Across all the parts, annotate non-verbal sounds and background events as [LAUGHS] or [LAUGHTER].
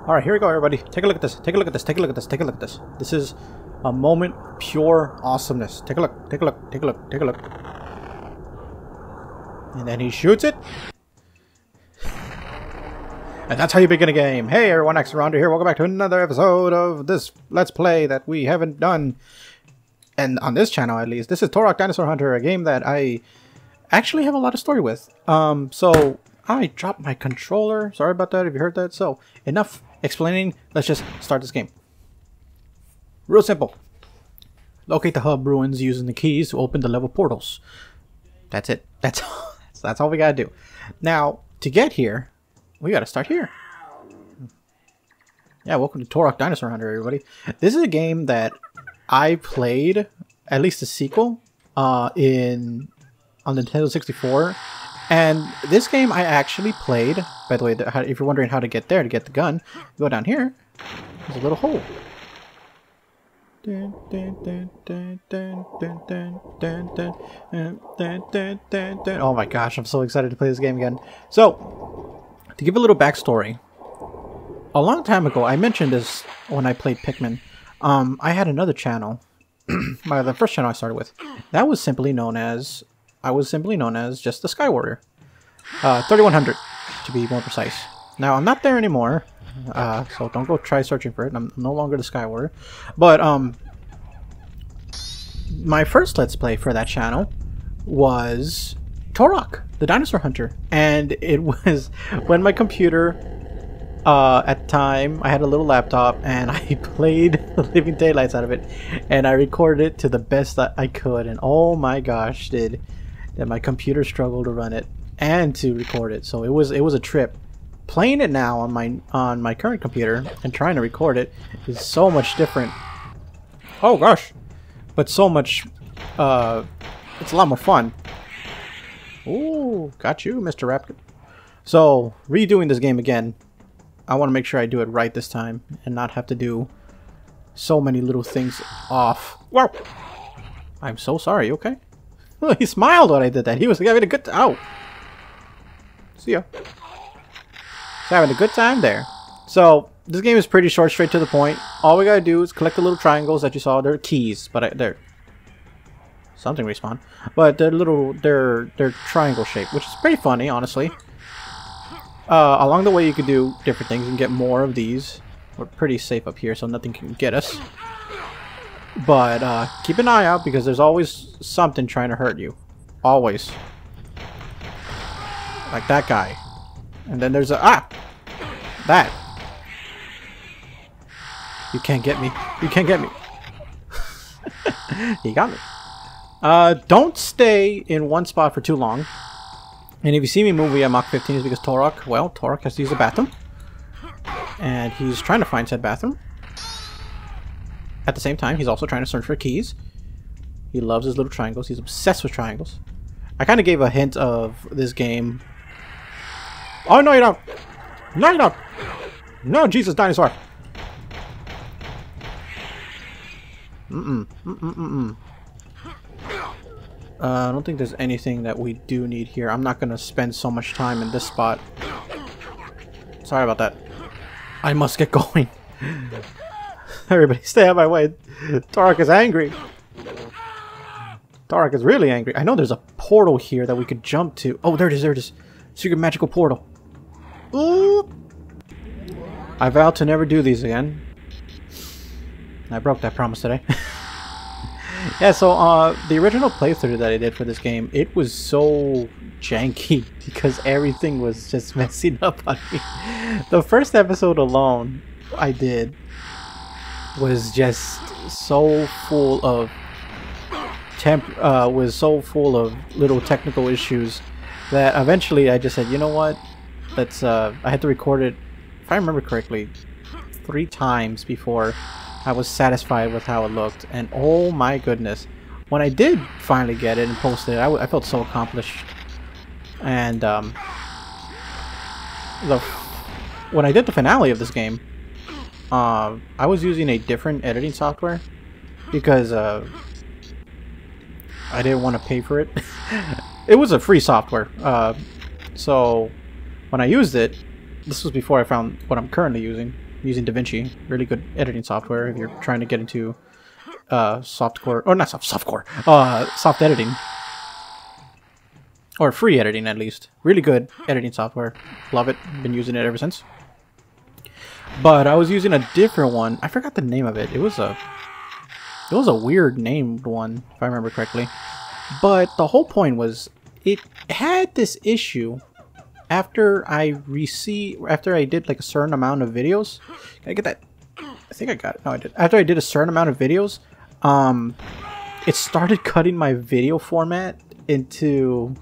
Alright, here we go, everybody. Take a look at this. Take a look at this. Take a look at this. Take a look at this. This is a moment pure awesomeness. Take a look. Take a look. Take a look. Take a look. And then he shoots it. And that's how you begin a game. Hey everyone, Axtin Ronder here. Welcome back to another episode of this Let's Play that we haven't done. And on this channel, at least. This is Turok Dinosaur Hunter, a game that I actually have a lot of story with. Um, so I dropped my controller. Sorry about that if you heard that. So, enough explaining. Let's just start this game. Real simple. Locate the hub ruins using the keys to open the level portals. That's it. [LAUGHS] That's all, that's, all we gotta do. Now, to get here, we gotta start here. Yeah, welcome to Turok Dinosaur Hunter, everybody. This is a game that I played, at least the sequel, uh, in on Nintendo 64. And this game I actually played, by the way, if you're wondering how to get there, to get the gun, go down here, there's a little hole. Oh my gosh, I'm so excited to play this game again. So, to give a little backstory, a long time ago, I mentioned this when I played Pikmin. Um, I had another channel, [CLEARS THROAT] my the first channel I started with. That was simply known as, I was simply known as just the Sky Warrior. Uh, 3100, to be more precise. Now, I'm not there anymore, uh, so don't go try searching for it. I'm no longer the Sky. But, um, my first Let's Play for that channel was Turok, the Dinosaur Hunter. And it [LAUGHS] was when my computer, uh, at the time, I had a little laptop and [LAUGHS] I played [LAUGHS] living daylights out of it. And I recorded it to the best that I could. And oh my gosh, did that my computer struggled to run it and to record it. So it was it was a trip. Playing it now on my on my current computer and trying to record it is so much different. Oh gosh, but so much. Uh, it's a lot more fun. Ooh, got you, Mr. Raptor. So redoing this game again, I want to make sure I do it right this time and not have to do so many little things off. Whoa! I'm so sorry. Okay. [LAUGHS] he smiled when I did that. He was having a good. Oh. See ya. Having a good time there. So, this game is pretty short, straight to the point. All we gotta do is collect the little triangles that you saw. They're keys, but I, they're... Something respawn. But they're little... They're, they're triangle shaped, which is pretty funny, honestly. Uh, along the way, you can do different things and get more of these. We're pretty safe up here, so nothing can get us. But, uh, keep an eye out, because there's always something trying to hurt you. Always. Like that guy. And then there's a... Ah! That. You can't get me. You can't get me. [LAUGHS] he got me. Uh, don't stay in one spot for too long. And if you see me move via Mach 15 is because Turok, well, Turok has to use the bathroom. And he's trying to find said bathroom. At the same time, he's also trying to search for keys. He loves his little triangles. He's obsessed with triangles. I kind of gave a hint of this game Oh, no, you don't. No, you don't. No, Jesus, dinosaur. Mm-mm. Mm-mm-mm-mm. Uh, I don't think there's anything that we do need here. I'm not going to spend so much time in this spot. Sorry about that. I must get [LAUGHS] going. Everybody stay out of my way. Turok is angry. Turok is really angry. I know there's a portal here that we could jump to. Oh, there it is, there it is. Secret magical portal. I vow to never do these again. I broke that promise today. [LAUGHS] yeah, so uh, the original playthrough that I did for this game, it was so janky [LAUGHS] because everything was just [LAUGHS] messing up on me. The first episode alone I did was just so full of temp uh, was so full of little technical issues that eventually I just said, you know what, let's uh, I had to record it, if I remember correctly, three times before I was satisfied with how it looked. And oh my goodness, when I did finally get it and post it, I, I felt so accomplished. And um, the when I did the finale of this game, uh, I was using a different editing software because uh, I didn't want to pay for it. [LAUGHS] it was a free software, uh, so when I used it, this was before I found what I'm currently using. using DaVinci. Really good editing software if you're trying to get into uh, softcore, or not soft, softcore, uh, soft editing. Or free editing, at least. Really good editing software. Love it. Been using it ever since. But I was using a different one. I forgot the name of it. It was a... It was a weird named one, if I remember correctly. But the whole point was, it had this issue after I receive after I did like a certain amount of videos. Can I get that? I think I got it. No, I did. After I did a certain amount of videos, um, it started cutting my video format into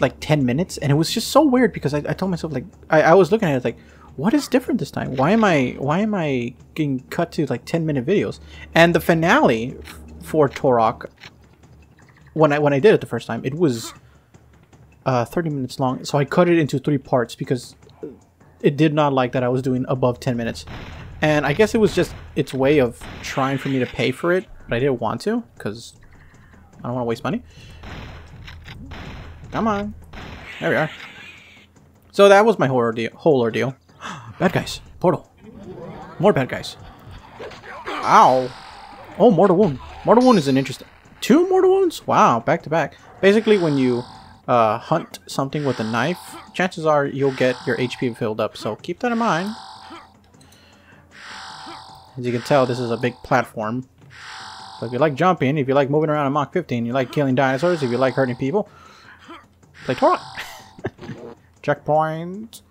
like 10 minutes and it was just so weird because I, I told myself like I, I was looking at it like what is different this time why am I why am I getting cut to like 10 minute videos and the finale for Turok when I when I did it the first time it was uh, 30 minutes long so I cut it into three parts because it did not like that I was doing above 10 minutes and I guess it was just its way of trying for me to pay for it but I didn't want to because I don't want to waste money Come on. There we are. So that was my whole ordeal. Whole ordeal. [GASPS] bad guys. Portal. More bad guys. Ow. Oh, mortal wound. Mortal wound is an interesting... Two mortal wounds? Wow, back to back. Basically, when you uh, hunt something with a knife, chances are you'll get your HP filled up. So keep that in mind. As you can tell, this is a big platform. So if you like jumping, if you like moving around in Mach 15, you like killing dinosaurs, if you like hurting people, Play Turok. [LAUGHS] Checkpoint.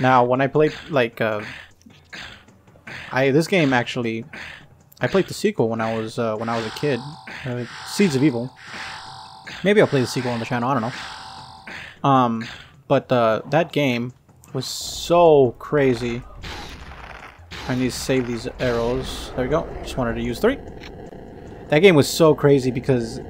Now, when I played, like, uh, I this game actually, I played the sequel when I was uh, when I was a kid, uh, Seeds of Evil. Maybe I'll play the sequel on the channel. I don't know. Um, but uh, that game was so crazy. I need to save these arrows. There we go. Just wanted to use three. That game was so crazy because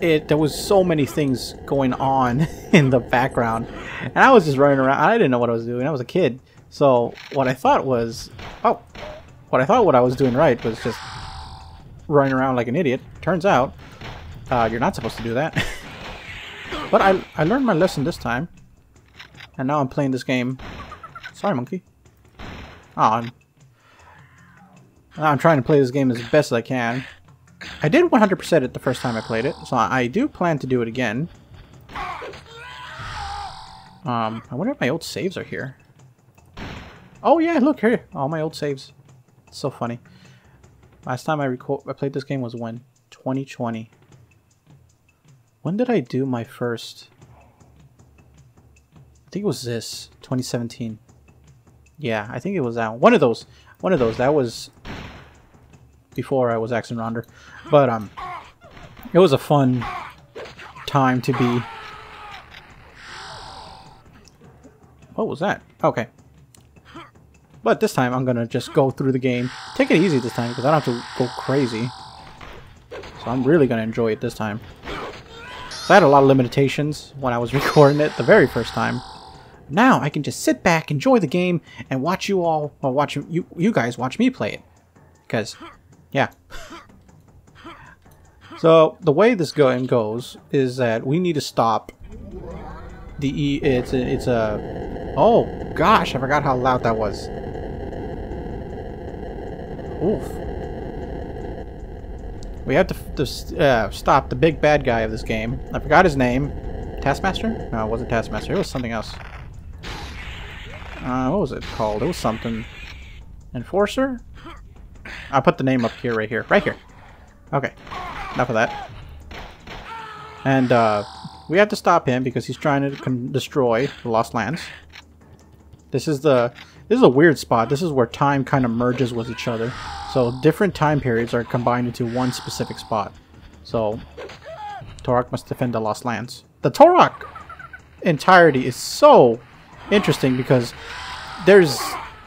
it there was so many things going on [LAUGHS] in the background and I was just running around I didn't know what I was doing I was a kid so what I thought was oh what I thought what I was doing right was just running around like an idiot turns out uh, you're not supposed to do that but I, I learned my lesson this time and now I'm playing this game sorry monkey oh, I'm, I'm trying to play this game as best as I can I did 100% it the first time I played it, so I do plan to do it again. Um, I wonder if my old saves are here. Oh yeah, look here, all my old saves. It's so funny. Last time I record I played this game was when 2020. When did I do my first? I think it was this 2017. Yeah, I think it was that one. one of those. One of those. That was before I was Axtin Ronder. But um, it was a fun time to be. What was that? Okay. But this time I'm gonna just go through the game. Take it easy this time because I don't have to go crazy. So I'm really gonna enjoy it this time. I had a lot of limitations when I was [LAUGHS] recording it the very first time. Now I can just sit back, enjoy the game, and watch you all, or watch you, you guys watch me play it. Because yeah. So the way this game goes is that we need to stop the E. It's a, it's a. Oh gosh, I forgot how loud that was. Oof. We have to, to uh, stop the big bad guy of this game. I forgot his name. Taskmaster? No, it wasn't Taskmaster. It was something else. Uh, what was it called? It was something. Enforcer? I'll put the name up here, right here. Right here. Okay. Enough of that. And, uh, we have to stop him because he's trying to destroy the Lost Lands. This is the... This is a weird spot. This is where time kind of merges with each other. So different time periods are combined into one specific spot. So, Turok must defend the Lost Lands. The Turok entirety is so interesting because there's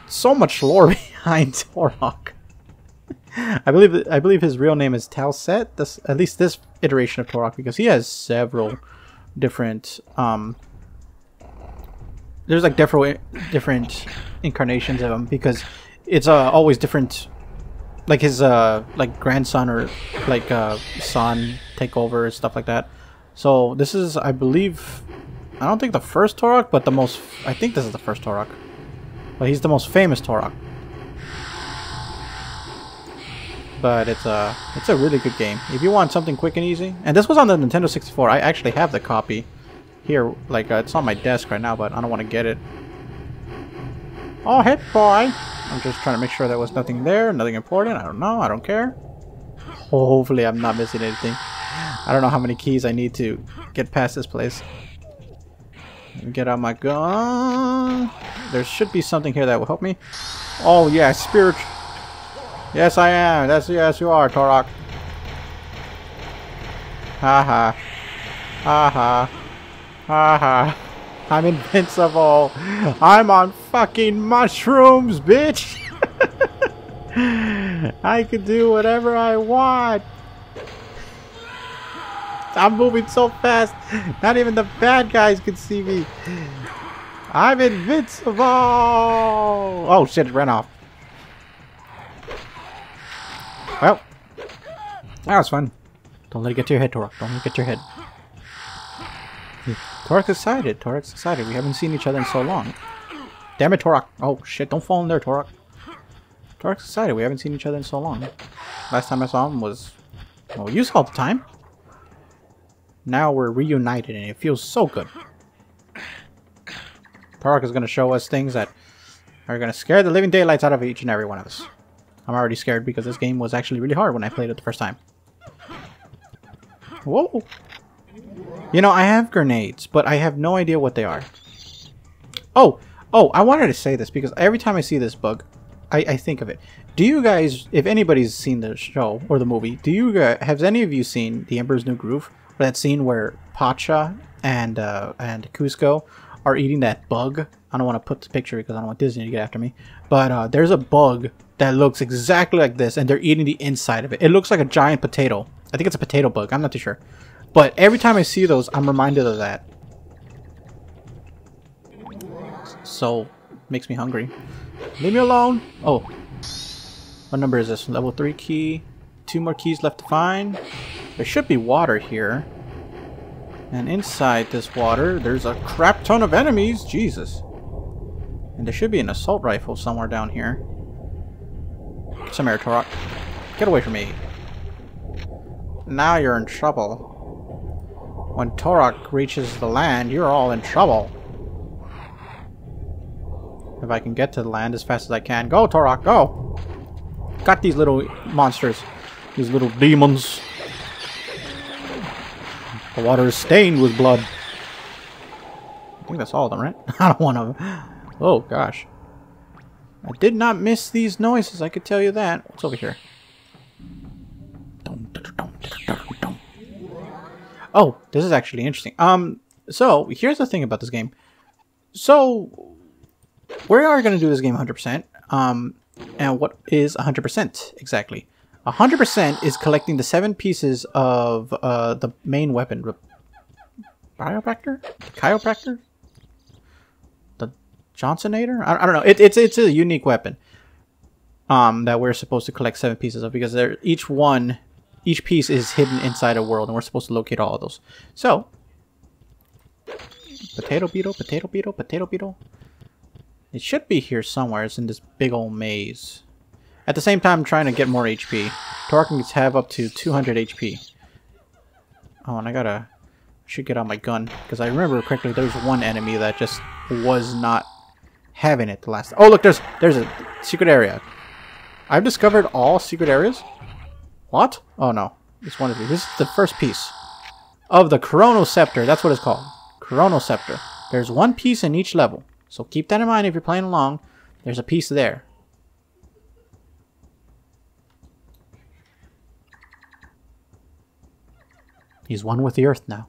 so much lore [LAUGHS] behind Turok. I believe I believe his real name is Talset. This at least this iteration of Turok because he has several different um there's like different different incarnations of him because it's uh, always different like his uh like grandson or like uh son take over and stuff like that. So this is I believe I don't think the first Turok, but the most I think this is the first Turok. But he's the most famous Turok. But it's a it's a really good game. If you want something quick and easy, and this was on the Nintendo 64. I actually have the copy here. Like uh, it's on my desk right now, but I don't want to get it. Oh, hit boy! I'm just trying to make sure there was nothing there, nothing important. I don't know. I don't care. Hopefully, I'm not missing anything. I don't know how many keys I need to get past this place. Get out my gun. There should be something here that will help me. Oh yeah, spirit. Yes, I am. That's yes, you are. Ha ha. Ha ha. I'm [LAUGHS] invincible. I'm on fucking mushrooms, bitch. [LAUGHS] I can do whatever I want. I'm moving so fast. Not even the bad guys can see me. I'm invincible. Oh shit, it ran off. Well, that was fun. Don't let it get to your head, Turok. Don't let it get to your head. Turok's excited. Turok's excited. We haven't seen each other in so long. Damn it, Turok. Oh shit, don't fall in there, Turok. Turok's excited. We haven't seen each other in so long. Last time I saw him was... Well, you saw the time. Now we're reunited and it feels so good. Turok is going to show us things that are going to scare the living daylights out of each and every one of us. I'm already scared because this game was actually really hard when I played it the first time. Whoa! You know, I have grenades, but I have no idea what they are. Oh! Oh, I wanted to say this because every time I see this bug, I, I think of it. Do you guys, if anybody's seen the show or the movie, do you guys, have any of you seen The Emperor's New Groove? that scene where Pacha and uh, and Kuzco are eating that bug. I don't want to put the picture because I don't want Disney to get after me. But uh, there's a bug that looks exactly like this, and they're eating the inside of it. It looks like a giant potato. I think it's a potato bug. I'm not too sure. But every time I see those, I'm reminded of that. So, makes me hungry. Leave me alone. Oh. What number is this? Level 3 key. Two more keys left to find. There should be water here. And inside this water, there's a crap ton of enemies. Jesus. And there should be an assault rifle somewhere down here. Some air Turok. Get away from me. Now you're in trouble. When Turok reaches the land, you're all in trouble. If I can get to the land as fast as I can. Go, Turok, go! Got these little monsters. These little demons. The water is stained with blood. I think that's all of them, right? I don't want to... Oh, gosh. I did not miss these noises, I could tell you that. What's over here? Oh, this is actually interesting. Um, so, here's the thing about this game. So, we are going to do this game 100%. Um, and what is 100% exactly? 100% is collecting the seven pieces of uh, the main weapon. Biopractor? Chiropractor? The Johnsonator? I, I don't know. It, it's it's a unique weapon um, that we're supposed to collect seven pieces of because they're, each one, each piece is hidden inside a world and we're supposed to locate all of those. So, potato beetle, potato beetle, potato beetle. It should be here somewhere. It's in this big old maze. At the same time, I'm trying to get more HP. Torkins have up to 200 HP. Oh, and I gotta... I should get out my gun. Because I remember correctly, there's one enemy that just was not having it the last... Oh, look, there's there's a secret area. I've discovered all secret areas? What? Oh, no. It's one these. This is the first piece of the Chrono Scepter. That's what it's called. Chrono Scepter. There's one piece in each level. So keep that in mind if you're playing along. There's a piece there. He's one with the Earth now.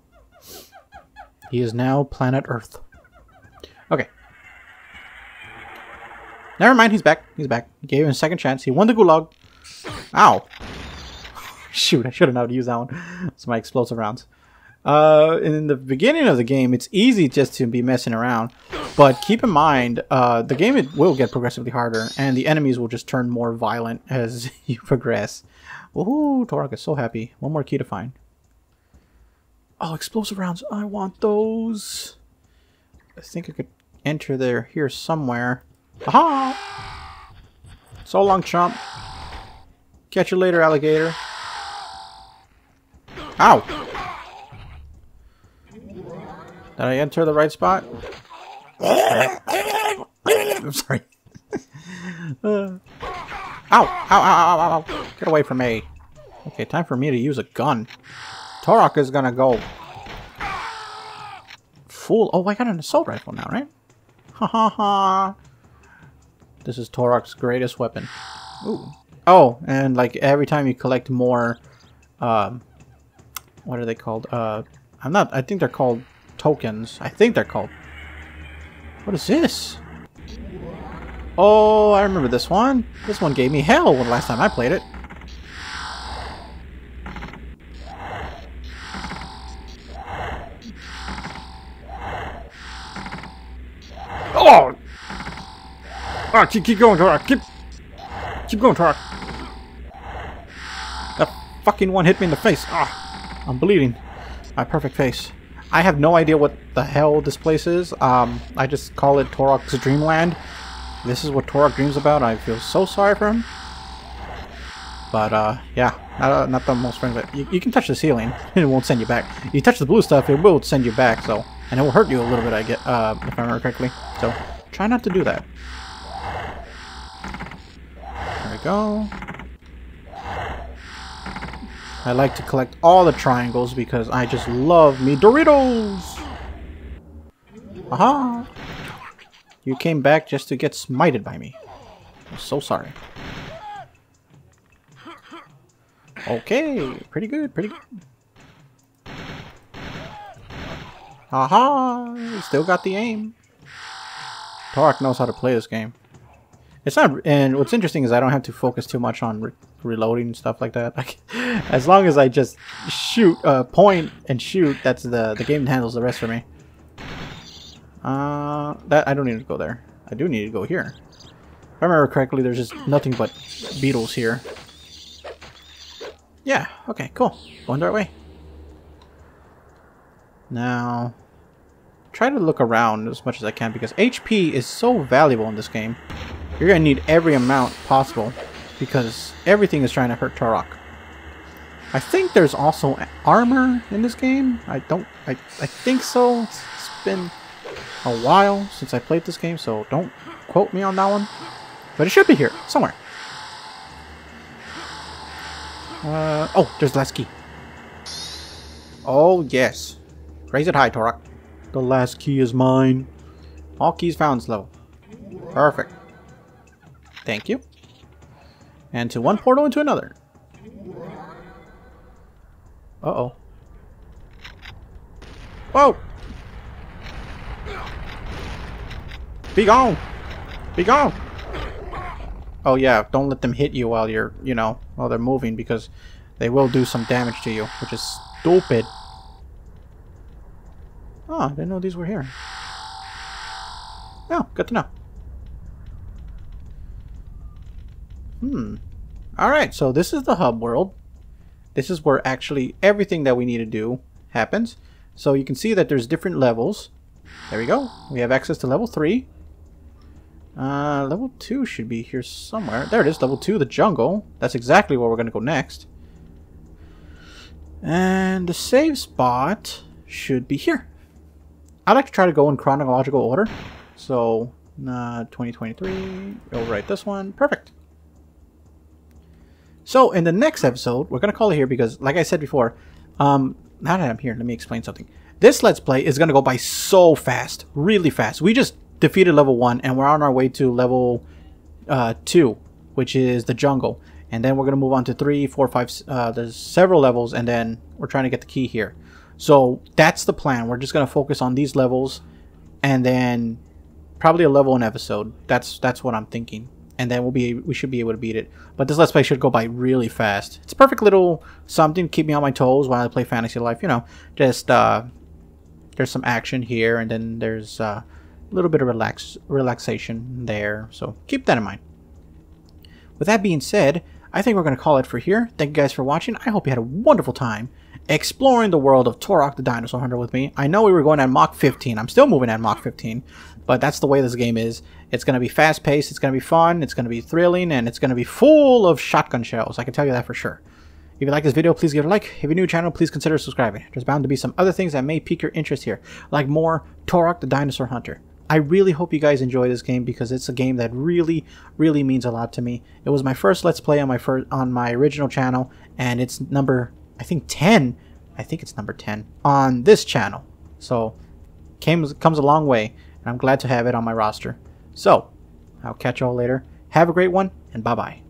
He is now planet Earth. Okay. Never mind, he's back. He's back. He gave him a second chance. He won the gulag. Ow. [LAUGHS] Shoot, I should have known to use that one. [LAUGHS] It's my explosive rounds. Uh, in the beginning of the game, it's easy just to be messing around. But keep in mind, uh, the game it will get progressively harder, and the enemies will just turn more violent [LAUGHS] as you progress. Woohoo! Turok is so happy. One more key to find. Oh, explosive rounds. I want those. I think I could enter there here somewhere. Aha! So long, chump. Catch you later, alligator. Ow! Did I enter the right spot? I'm sorry. uh. Ow! Ow, ow, ow, ow! Get away from me. Okay, time for me to use a gun. Turok is gonna go full... Oh, I got an assault rifle now, right? Ha ha ha! This is Turok's greatest weapon. Ooh. Oh, and like every time you collect more, um, what are they called? Uh, I'm not, I think they're called tokens. I think they're called. What is this? Oh, I remember this one. This one gave me hell when last time I played it. Oh! Ah, keep, keep going, Turok. Keep, keep going, Turok. That fucking one hit me in the face. Ah, I'm bleeding. My perfect face. I have no idea what the hell this place is. Um, I just call it Turok's Dreamland. This is what Turok dreams about. I feel so sorry for him. But, uh, yeah, not, uh, not the most friendly. You, you can touch the ceiling, and [LAUGHS] it won't send you back. You touch the blue stuff, it will send you back, so... And it will hurt you a little bit, I get, uh, if I remember correctly. So, try not to do that. There we go. I like to collect all the triangles because I just love me Doritos! Aha! You came back just to get smited by me. I'm so sorry. Okay, pretty good, pretty good. Aha! Still got the aim. Turok knows how to play this game. It's not, and what's interesting is I don't have to focus too much on re reloading and stuff like that. [LAUGHS] Like, as long as I just shoot, uh, point and shoot, that's the the game handles the rest for me. Uh, that I don't need to go there. I do need to go here. If I remember correctly, there's just nothing but beetles here. Yeah. Okay. Cool. Going our way. Now, try to look around as much as I can because HP is so valuable in this game. You're to need every amount possible because everything is trying to hurt Turok. I think there's also armor in this game. I don't... I, I think so. it's, been a while since I played this game, so don't quote me on that one. But it should be here, somewhere. Uh, oh, there's the last key. Oh, yes. Raise it high, Turok. The last key is mine. All keys found slow. Perfect. Thank you. And to one portal into another. Uh-oh. Whoa! Be gone! Be gone! Oh yeah, don't let them hit you while you're, you know, while they're moving because they will do some damage to you, which is stupid. Oh, I didn't know these were here. Oh, good to know. Hmm. Alright, so this is the hub world. This is where actually everything that we need to do happens. So you can see that there's different levels. There we go. We have access to level 3. Uh, level 2 should be here somewhere. There it is, level 2, the jungle. That's exactly where we're going to go next. And the save spot should be here. I like to try to go in chronological order. So, uh, 2023, we'll write this one. Perfect. So, in the next episode, we're going to call it here because, like I said before, um, now that I'm here, let me explain something. This Let's Play is going to go by so fast, really fast. We just defeated level 1 and we're on our way to level uh, 2, which is the jungle. And then we're going to move on to 3, 4, 5, uh, there's several levels and then we're trying to get the key here. So that's the plan. We're just going to focus on these levels and then probably a level an episode. That's that's what I'm thinking. And then we'll be we should be able to beat it. But this Let's Play should go by really fast. It's a perfect little something to keep me on my toes while I play Fantasy Life. You know, just uh, there's some action here and then there's uh, a little bit of relax relaxation there. So keep that in mind. With that being said, I think we're going to call it for here. Thank you guys for watching. I hope you had a wonderful time exploring the world of Turok the Dinosaur Hunter with me. I know we were going at Mach 15. I'm still moving at Mach 15. but that's the way this game is. It's going to be fast paced, it's going to be fun, it's going to be thrilling, and it's going to be full of shotgun shells. I can tell you that for sure. If you like this video, please give it a like. If you're new to the channel, please consider subscribing. There's bound to be some other things that may pique your interest here, like more Turok the Dinosaur Hunter. I really hope you guys enjoy this game because it's a game that really, really means a lot to me. It was my first Let's Play on my first on my original channel, and it's number I think 10. I think it's number 10 on this channel. So, came comes a long way, and I'm glad to have it on my roster. So, I'll catch y'all later. Have a great one, and bye bye.